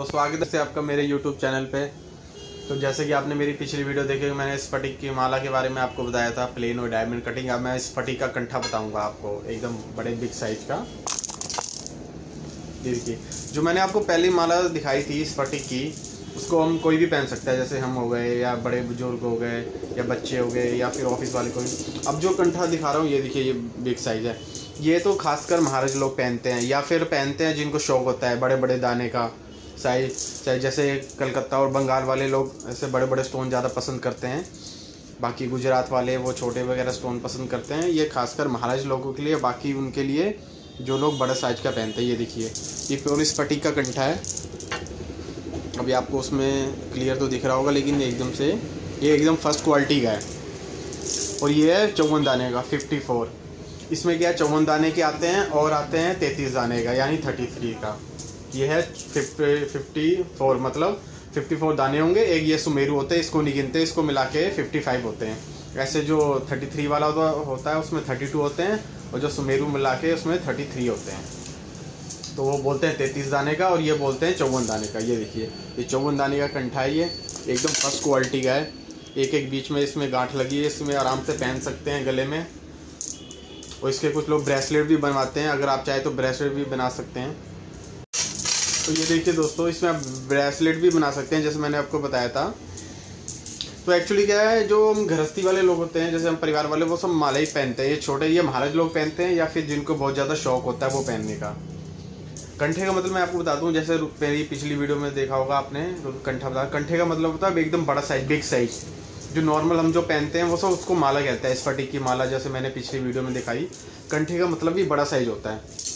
तो स्वागत है आपका मेरे YouTube चैनल पे। तो जैसे कि आपने मेरी पिछली वीडियो देखी, मैंने स्फटिक की माला के बारे में आपको बताया था प्लेन और डायमंड कटिंग अब मैं स्फटिक का कंठा बताऊँगा आपको, एकदम बड़े बिग साइज़ का। देखिए, जो मैंने आपको पहली माला दिखाई थी स्फटिक की, उसको हम कोई भी पहन सकता है, जैसे हम हो गए, या बड़े बुज़ुर्ग हो गए, या बच्चे हो गए, या फिर ऑफ़िस वाले कोई। अब जो कंठा दिखा रहा हूँ, ये देखिए, ये बिग साइज़ है। ये तो खासकर महाराज लोग पहनते हैं, या फिर पहनते हैं जिनको शौक होता है बड़े बड़े दाने का। साइज़ चाहे जैसे कलकत्ता और बंगाल वाले लोग ऐसे बड़े बड़े स्टोन ज़्यादा पसंद करते हैं। बाकी गुजरात वाले वो छोटे वगैरह स्टोन पसंद करते हैं। ये खासकर महाराज लोगों के लिए, बाकी उनके लिए जो लोग बड़े साइज़ का पहनते हैं, ये देखिए। ये प्योर स्पटिक का कंठा है। अभी आपको उसमें क्लियर तो दिख रहा होगा, लेकिन एकदम से, ये एकदम फ़र्स्ट क्वालिटी का है। और ये है चौवन दाने का फिफ्टी फोर इसमें क्या है, चौवन दाने के आते हैं और आते हैं तैंतीस दाने का, यानी थर्टी थ्री का। ये है फिफ्टी फोर मतलब फिफ्टी फोर दाने होंगे। एक ये सुमेरु होते हैं, इसको नहीं गिनते, इसको मिला के फिफ्टी फाइव होते हैं। ऐसे जो थर्टी थ्री वाला होता है, उसमें थर्टी टू होते हैं, और जो सुमेरु मिला के उसमें थर्टी थ्री होते हैं। तो वो बोलते हैं तैतीस दाने का, और ये बोलते हैं चौवन दाने का। ये देखिए, ये चौवन दाने का कंठा है ये। एकदम फ़र्स्ट क्वालिटी का है। एक एक बीच में इसमें गांठ लगी है, इसमें आराम से पहन सकते हैं गले में। और इसके कुछ लोग ब्रेसलेट भी बनवाते हैं। अगर आप चाहे तो ब्रेसलेट भी बना सकते हैं। तो ये देखिए दोस्तों, इसमें आप ब्रेसलेट भी बना सकते हैं, जैसे मैंने आपको बताया था। तो एक्चुअली क्या है, जो हम गृहस्थी वाले लोग होते हैं, जैसे हम परिवार वाले, वो सब माला ही पहनते हैं। ये छोटे, ये महाराज लोग पहनते हैं, या फिर जिनको बहुत ज़्यादा शौक होता है वो पहनने का। कंठे का मतलब मैं आपको बता दूँ, जैसे मेरी पिछली वीडियो में देखा होगा आपने कंठा बता कंठे का मतलब होता है एकदम बड़ा साइज़ बिग साइज़ जो नॉर्मल हम जो पहनते हैं, वो सब उसको माला कहता है स्फटिक की माला, जैसे मैंने पिछली वीडियो में दिखाई। कंठे का मतलब भी बड़ा साइज़ होता है।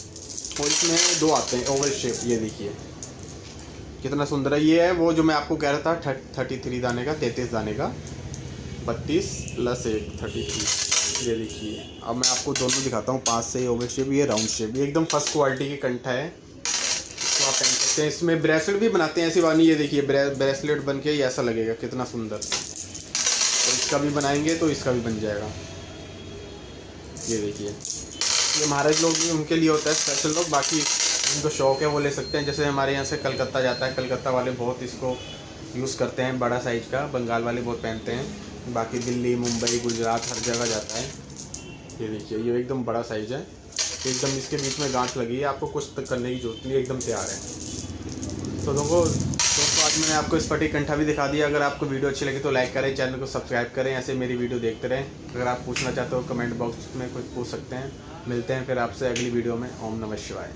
और इसमें दो आते हैं ओवल शेप ये देखिए। कितना सुंदर है, ये है वो जो मैं आपको कह रहा था, थर्टी थ्री दाने का, तैंतीस दाने का। बत्तीस प्लस एक थर्टी थ्री ये देखिए। अब मैं आपको दोनों दिखाता हूँ, पाँच से ओवल शेप ये राउंड शेप ये एकदम फ़र्स्ट क्वालिटी की कंठा है। तो आप पहन सकते हैं, इसमें ब्रेसलेट भी बनाते हैं, ऐसी बात नहीं, ये देखिए ब्रेसलेट बन के ऐसा लगेगा, कितना सुंदर। तो इसका भी बनाएँगे तो इसका भी बन जाएगा। ये देखिए। ये महाराज लोग भी उनके लिए होता है स्पेशल लोग। बाकी उनको शौक है वो ले सकते हैं। जैसे हमारे यहाँ से कलकत्ता जाता है। कलकत्ता वाले बहुत इसको यूज़ करते हैं, बड़ा साइज़ का। बंगाल वाले बहुत पहनते हैं। बाकी दिल्ली, मुंबई, गुजरात हर जगह जाता है। ये देखिए, ये एकदम बड़ा साइज़ है। एकदम इसके बीच में गांठ लगी है। आपको कुछ करने की ज़रूरत नहीं, एकदम तैयार है। तो दोस्तों दोस्तों मैंने आपको इस पटी कंठा भी दिखा दिया। अगर आपको वीडियो अच्छी लगी तो लाइक करें चैनल को सब्सक्राइब करें, ऐसे मेरी वीडियो देखते रहें। अगर आप पूछना चाहते हो कमेंट बॉक्स में कुछ पूछ सकते हैं। मिलते हैं फिर आपसे अगली वीडियो में। ओम नमः शिवाय।